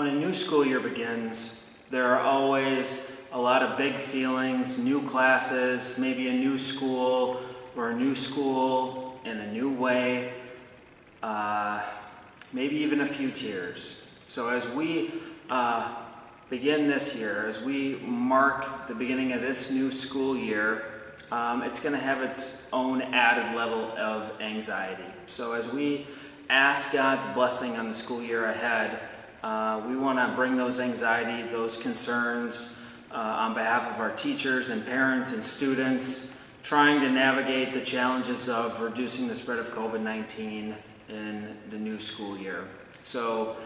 When a new school year begins, there are always a lot of big feelings, new classes, maybe a new school or a new school in a new way, uh, maybe even a few tears. So as we uh, begin this year, as we mark the beginning of this new school year, um, it's going to have its own added level of anxiety. So as we ask God's blessing on the school year ahead, uh, we want to bring those anxiety, those concerns uh, on behalf of our teachers and parents and students, trying to navigate the challenges of reducing the spread of COVID 19 in the new school year. So,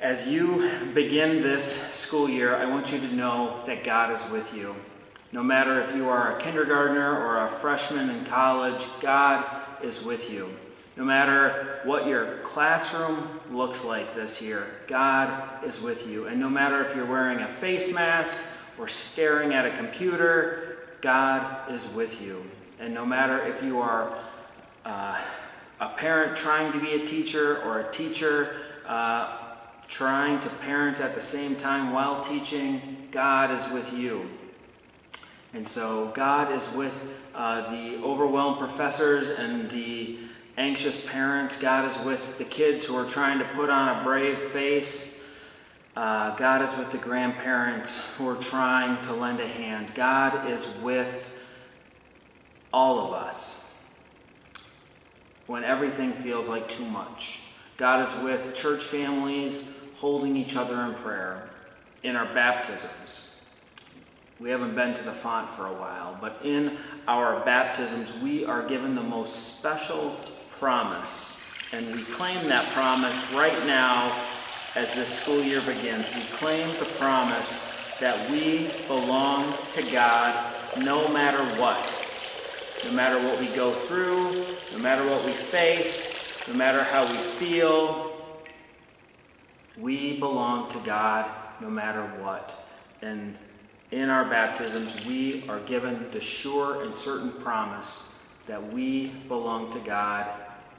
as you begin this school year, I want you to know that God is with you. No matter if you are a kindergartner or a freshman in college, God is with you. No matter what your classroom looks like this year, God is with you. And no matter if you're wearing a face mask or staring at a computer, God is with you. And no matter if you are uh, a parent trying to be a teacher or a teacher uh, trying to parent at the same time while teaching, God is with you. And so God is with uh, the overwhelmed professors and the anxious parents. God is with the kids who are trying to put on a brave face. Uh, God is with the grandparents who are trying to lend a hand. God is with all of us when everything feels like too much. God is with church families holding each other in prayer in our baptisms we haven't been to the font for a while, but in our baptisms, we are given the most special promise. And we claim that promise right now as this school year begins. We claim the promise that we belong to God no matter what. No matter what we go through, no matter what we face, no matter how we feel, we belong to God no matter what. And in our baptisms, we are given the sure and certain promise that we belong to God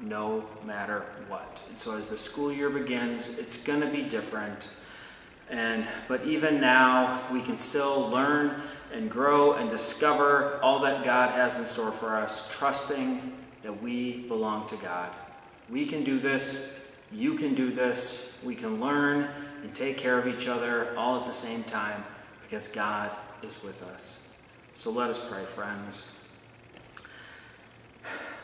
no matter what. And so as the school year begins, it's going to be different. And but even now, we can still learn and grow and discover all that God has in store for us, trusting that we belong to God. We can do this. You can do this. We can learn and take care of each other all at the same time because God is with us. So let us pray, friends.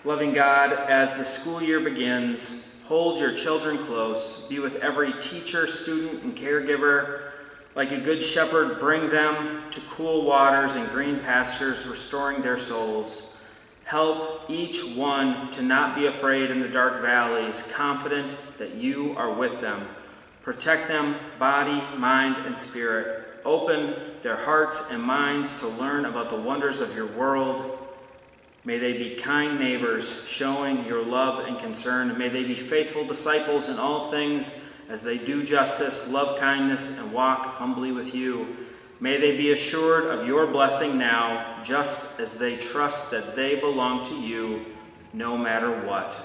Loving God, as the school year begins, hold your children close. Be with every teacher, student, and caregiver. Like a good shepherd, bring them to cool waters and green pastures, restoring their souls. Help each one to not be afraid in the dark valleys, confident that you are with them. Protect them, body, mind, and spirit. Open their hearts and minds to learn about the wonders of your world. May they be kind neighbors, showing your love and concern. May they be faithful disciples in all things as they do justice, love kindness, and walk humbly with you. May they be assured of your blessing now, just as they trust that they belong to you no matter what.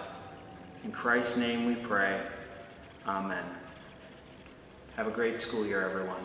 In Christ's name we pray. Amen. Have a great school year, everyone.